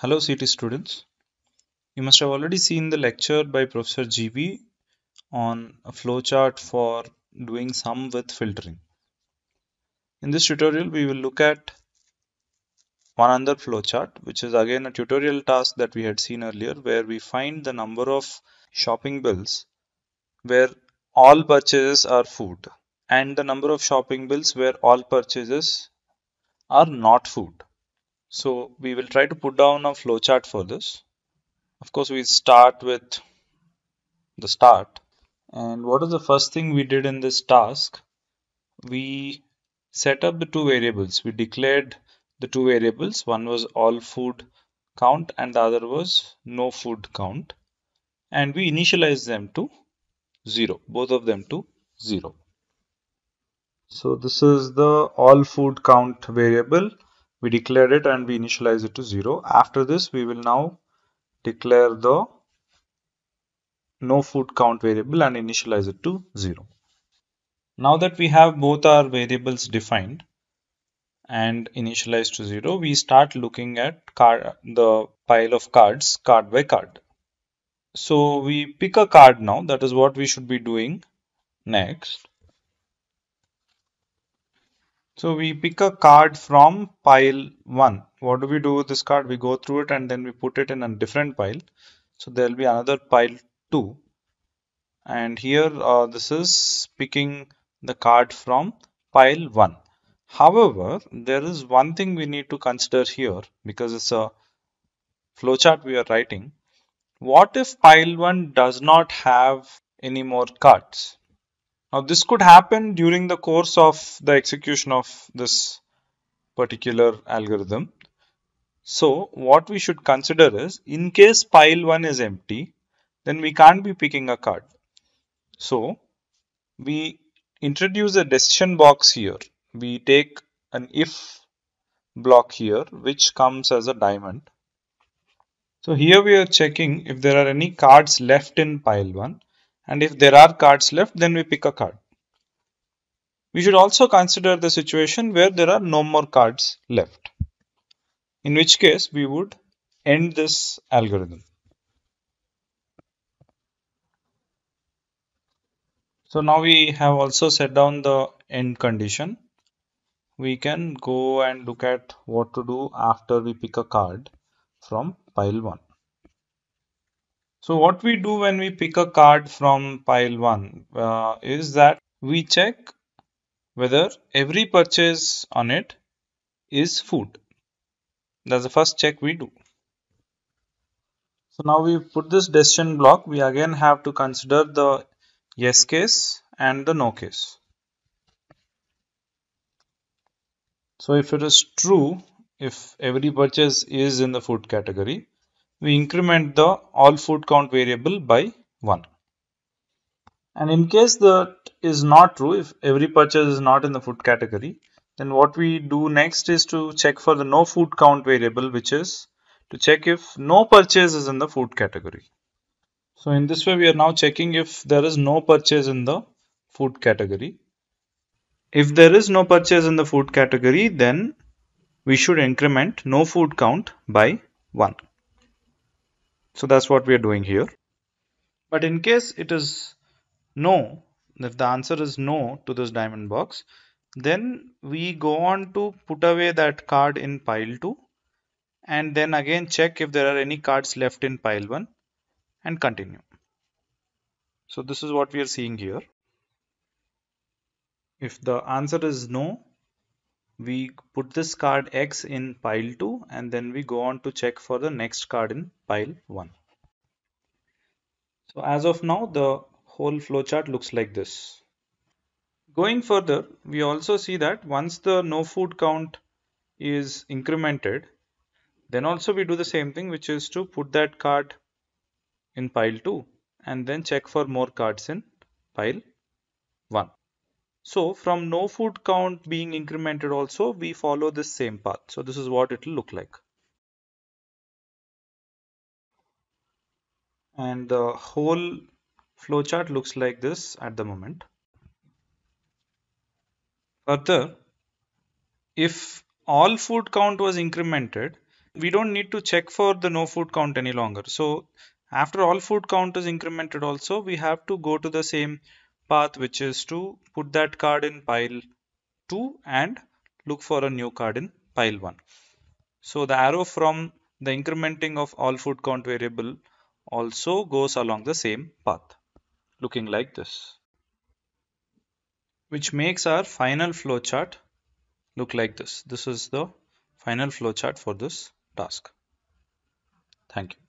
Hello CT students. You must have already seen the lecture by Professor GV on a flowchart for doing sum with filtering. In this tutorial we will look at one other flowchart which is again a tutorial task that we had seen earlier where we find the number of shopping bills where all purchases are food and the number of shopping bills where all purchases are not food. So we will try to put down a flowchart for this. Of course, we start with the start. And what is the first thing we did in this task? We set up the two variables. We declared the two variables. One was all food count and the other was no food count. And we initialized them to 0, both of them to 0. So this is the all food count variable we declared it and we initialize it to 0 after this we will now declare the no food count variable and initialize it to 0 now that we have both our variables defined and initialized to 0 we start looking at card, the pile of cards card by card. So we pick a card now. That is what we should be doing next so we pick a card from pile 1. What do we do with this card? We go through it and then we put it in a different pile. So there will be another pile 2. And here uh, this is picking the card from pile 1. However, there is one thing we need to consider here because it's a flowchart we are writing. What if pile 1 does not have any more cards? Now this could happen during the course of the execution of this particular algorithm. So what we should consider is in case pile 1 is empty then we can't be picking a card. So we introduce a decision box here. We take an if block here which comes as a diamond. So here we are checking if there are any cards left in pile 1 and if there are cards left then we pick a card. We should also consider the situation where there are no more cards left in which case we would end this algorithm. So now we have also set down the end condition. We can go and look at what to do after we pick a card from pile 1. So what we do when we pick a card from pile 1 uh, is that we check whether every purchase on it is food. That's the first check we do. So now we put this decision block, we again have to consider the yes case and the no case. So if it is true, if every purchase is in the food category, we increment the all food count variable by 1. And in case that is not true, if every purchase is not in the food category, then what we do next is to check for the no food count variable, which is to check if no purchase is in the food category. So in this way, we are now checking if there is no purchase in the food category. If there is no purchase in the food category, then we should increment no food count by 1. So that's what we are doing here. But in case it is no, if the answer is no to this diamond box, then we go on to put away that card in pile 2 and then again check if there are any cards left in pile 1 and continue. So this is what we are seeing here. If the answer is no, we put this card X in pile 2 and then we go on to check for the next card in pile 1. So as of now the whole flowchart looks like this. Going further we also see that once the no food count is incremented then also we do the same thing which is to put that card in pile 2 and then check for more cards in pile 1. So from no food count being incremented also we follow this same path. So this is what it will look like. And the whole flowchart looks like this at the moment. Further, if all food count was incremented, we don't need to check for the no food count any longer. So after all food count is incremented also, we have to go to the same path, which is to put that card in pile 2 and look for a new card in pile 1. So the arrow from the incrementing of all food count variable also goes along the same path, looking like this. Which makes our final flowchart look like this. This is the final flowchart for this task. Thank you.